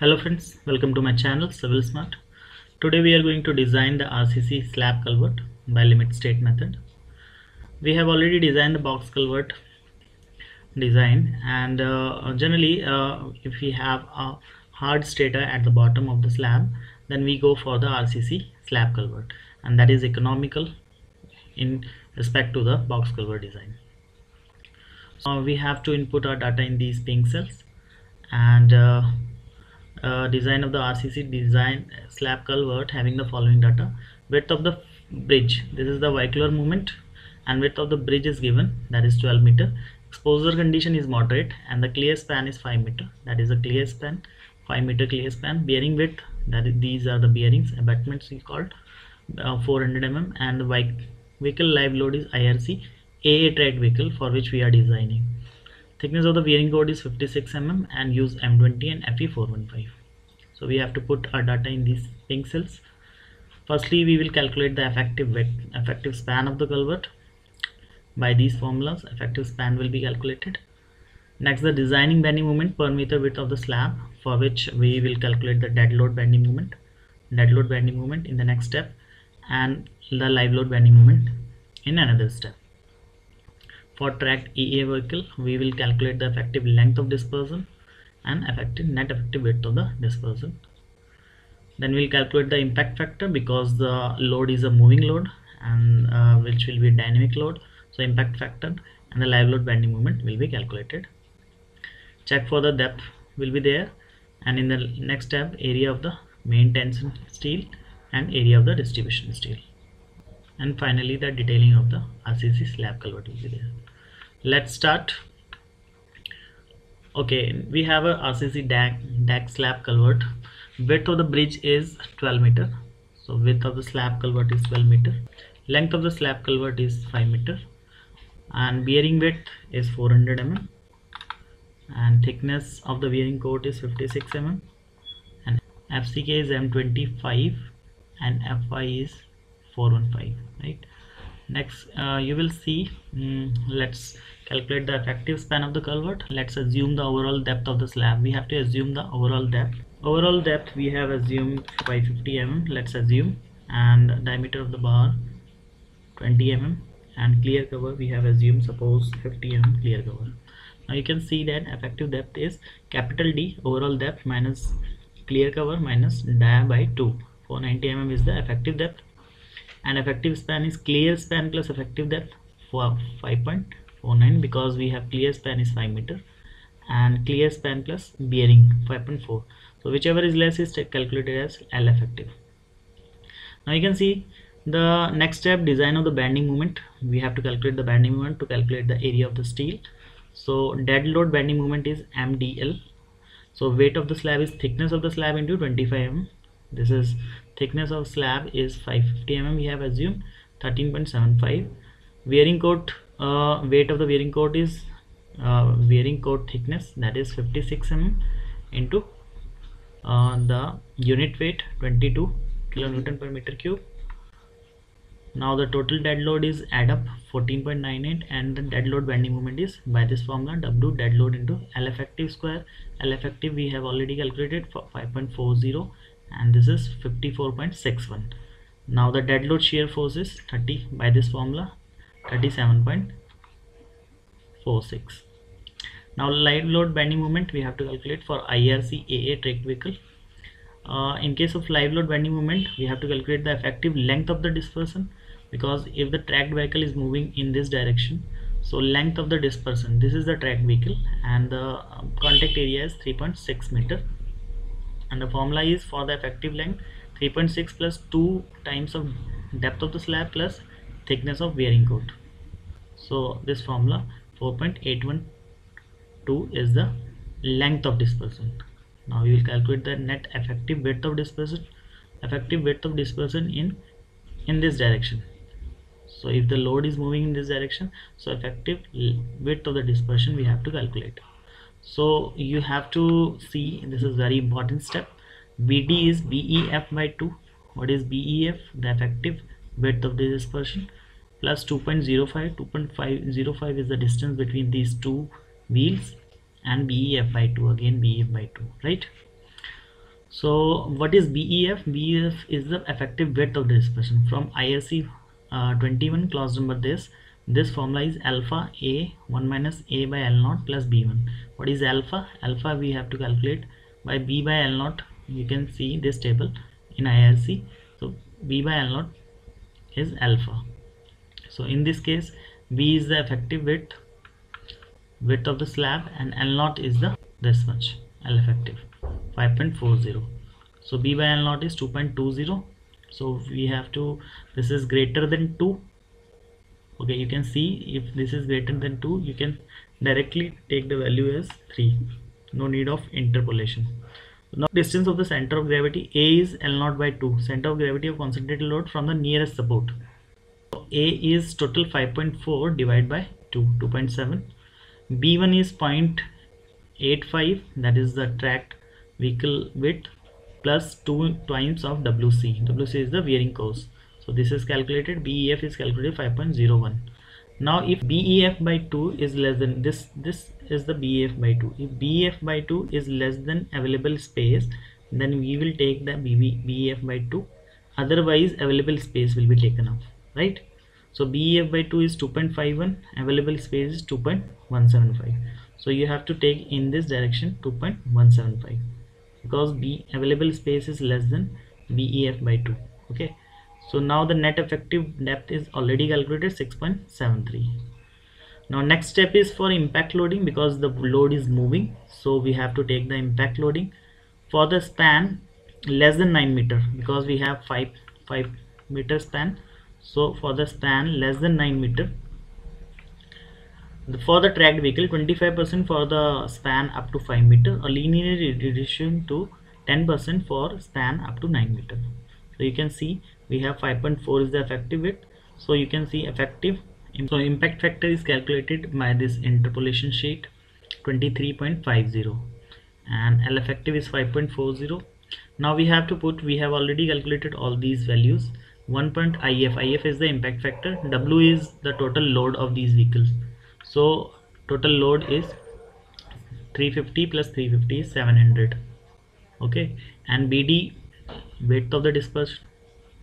Hello friends, welcome to my channel Civil Smart. Today we are going to design the RCC slab culvert by limit state method. We have already designed the box culvert design and uh, generally uh, if we have a hard strata at the bottom of the slab then we go for the RCC slab culvert and that is economical in respect to the box culvert design. So we have to input our data in these pink cells and uh, uh, design of the RCC design slab culvert having the following data. Width of the bridge. This is the vehicular movement and width of the bridge is given. That is 12 meter. Exposure condition is moderate and the clear span is 5 meter. That is a clear span 5 meter clear span. Bearing width that is these are the bearings abutments we called uh, 400 mm and the vehicle live load is IRC AA track vehicle for which we are designing thickness of the bearing cord is 56 mm and use M20 and FE415 so we have to put our data in these pink cells. Firstly we will calculate the effective width effective span of the culvert. By these formulas effective span will be calculated. Next the designing bending moment per meter width of the slab for which we will calculate the dead load bending moment dead load bending moment in the next step and the live load bending moment in another step for tracked AA vehicle, we will calculate the effective length of dispersion and effective net effective width of the dispersion. Then we'll calculate the impact factor because the load is a moving load and uh, which will be dynamic load. So impact factor and the live load bending moment will be calculated. Check for the depth will be there and in the next step area of the main tension steel and area of the distribution steel and finally the detailing of the RCC slab culvert will be there let's start. Okay we have a RCC deck, deck slab culvert. Width of the bridge is 12 meter. So width of the slab culvert is 12 meter. Length of the slab culvert is 5 meter. And bearing width is 400 mm and thickness of the bearing cord is 56 mm and FCK is M25 and FY is 415 right next uh, you will see um, let's calculate the effective span of the culvert. Let's assume the overall depth of the slab. We have to assume the overall depth. Overall depth we have assumed 550 mm let's assume and diameter of the bar 20 mm and clear cover we have assumed suppose 50 mm clear cover. Now you can see that effective depth is capital D overall depth minus clear cover minus dia by 2 490 mm is the effective depth and effective span is clear span plus effective depth for 5.49 because we have clear span is 5 meter. And clear span plus bearing 5.4 so whichever is less is calculated as L effective. Now you can see the next step design of the bending moment. We have to calculate the bending moment to calculate the area of the steel. So dead load bending moment is MDL so weight of the slab is thickness of the slab into 25 mm this is thickness of slab is 550 mm we have assumed 13.75 wearing coat uh, weight of the wearing coat is uh, bearing cord thickness that is 56 mm into uh, the unit weight 22 kilonewton per meter cube. Now the total dead load is add up 14.98 and the dead load bending moment is by this formula w dead load into l effective square. L effective we have already calculated for 5.40 and this is 54.61 now the dead load shear force is 30 by this formula 37.46 now live load bending moment we have to calculate for IRC AA track vehicle. Uh, in case of live load bending moment we have to calculate the effective length of the dispersion because if the tracked vehicle is moving in this direction so length of the dispersion this is the tracked vehicle and the um, contact area is 3.6 meter and the formula is for the effective length 3.6 plus 2 times of depth of the slab plus thickness of bearing coat. So this formula 4.812 is the length of dispersion. Now we will calculate the net effective width of dispersion effective width of dispersion in in this direction. So if the load is moving in this direction so effective width of the dispersion we have to calculate so you have to see this is very important step. BD is BEF by 2 what is BEF the effective width of the dispersion plus 2.05 2.505 is the distance between these two wheels and BEF by 2 again BEF by 2 right? So what is BEF? BEF is the effective width of the dispersion. From IRC uh, 21 clause number this this formula is alpha a 1 minus a by l naught plus b1 what is alpha? Alpha we have to calculate by b by l naught. You can see this table in IRC so b by l naught is alpha. So in this case b is the effective width width of the slab and l naught is the this much l effective 5.40 so b by l naught is 2.20 so we have to this is greater than 2 okay you can see if this is greater than 2 you can directly take the value as 3 no need of interpolation. Now distance of the center of gravity a is l naught by 2 center of gravity of concentrated load from the nearest support. So a is total 5.4 divided by 2 2.7 b1 is 0.85 that is the tracked vehicle width plus 2 times of wc wc is the wearing course so this is calculated bef is calculated 5.01 now if bef by 2 is less than this this is the bef by 2 if bef by 2 is less than available space then we will take the bef by 2 otherwise available space will be taken off right? So bef by 2 is 2.51 available space is 2.175 so you have to take in this direction 2.175 because b available space is less than bef by 2 okay so now the net effective depth is already calculated 6.73 now next step is for impact loading because the load is moving so we have to take the impact loading for the span less than 9 meter because we have 5 5 meter span so for the span less than 9 meter for the tracked vehicle 25% for the span up to 5 meter a linear reduction to 10% for span up to 9 meter so you can see we have 5.4 is the effective width. So you can see effective. So impact factor is calculated by this interpolation sheet 23.50 and L effective is 5.40 now we have to put we have already calculated all these values. 1 IF IF is the impact factor. W is the total load of these vehicles. So total load is 350 plus 350 is 700 okay? And BD width of the dispersion.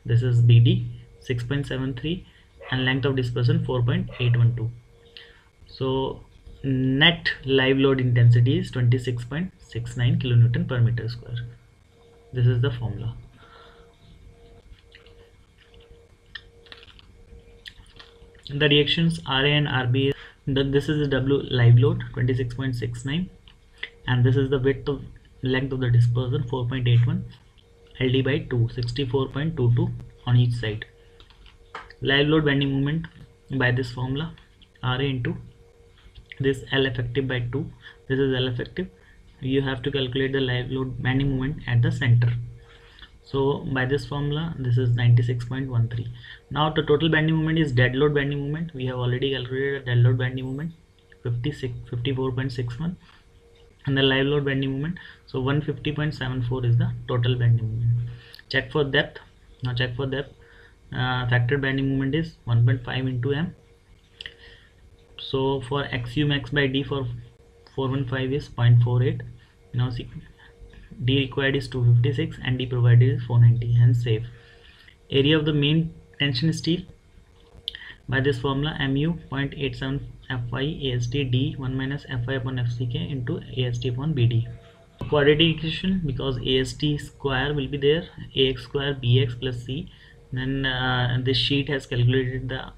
This is BD 6.73 and length of dispersion 4.812 so net live load intensity is 26.69 kilonewton per meter square. This is the formula. The reactions RA and RB this is the W live load 26.69 and this is the width of length of the dispersion 4.81 LD by 2 64.22 on each side. Live load bending moment by this formula RA into this L effective by 2 this is L effective. You have to calculate the live load bending moment at the center. So by this formula this is 96.13 now the total bending moment is dead load bending moment we have already calculated a dead load bending moment 56 54.61 and the live load bending moment. So 150.74 is the total bending moment. Check for depth. Now check for depth. Uh, factor bending moment is 1.5 into m. So for xu max by d for 415 is 0.48 now see d required is 256 and d provided is 490 hence safe. Area of the main tension steel. By this formula mu 0.87 fy ast d 1 minus fy upon fck into ast upon bd quadratic equation because ast square will be there ax square bx plus c. Then uh, this sheet has calculated the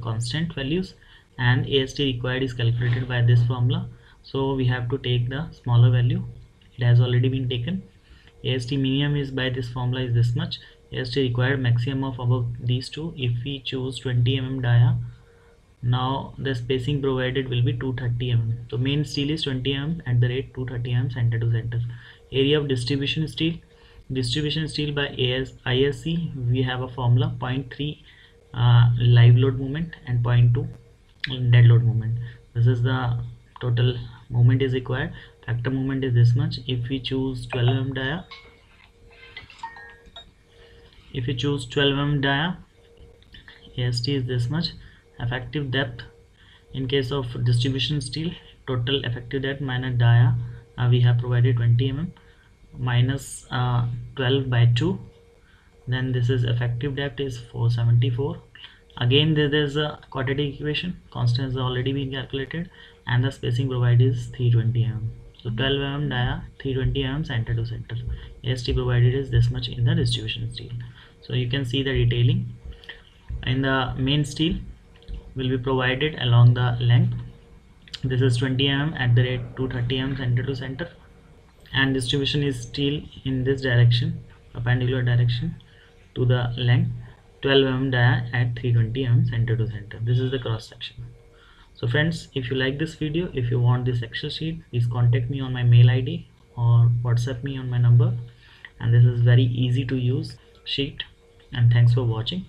constant values and ast required is calculated by this formula. So we have to take the smaller value. It has already been taken. Ast minimum is by this formula is this much. Ast required maximum of above these two. If we choose 20 mm dia now the spacing provided will be 230 mm so main steel is 20 mm at the rate 230 mm center to center. Area of distribution steel. Distribution steel by AS, IRC we have a formula 0.3 uh, live load moment and 0.2 dead load moment this is the total moment is required. Factor moment is this much. If we choose 12 mm dia if you choose 12 mm dia AST is this much effective depth in case of distribution steel total effective depth minus dia uh, we have provided 20 mm minus uh, 12 by 2 then this is effective depth is 474 again there is a quadratic equation. Constant has already been calculated and the spacing provided is 320 mm. So 12 mm dia 320 mm center to center. Ast provided is this much in the distribution steel. So you can see the detailing. In the main steel will be provided along the length. This is 20 mm at the rate 230 mm center to center. And distribution is still in this direction perpendicular direction to the length. 12 mm dia at 320 mm center to center. This is the cross section. So friends if you like this video if you want this excel sheet please contact me on my mail id or whatsapp me on my number. And this is very easy to use sheet. And thanks for watching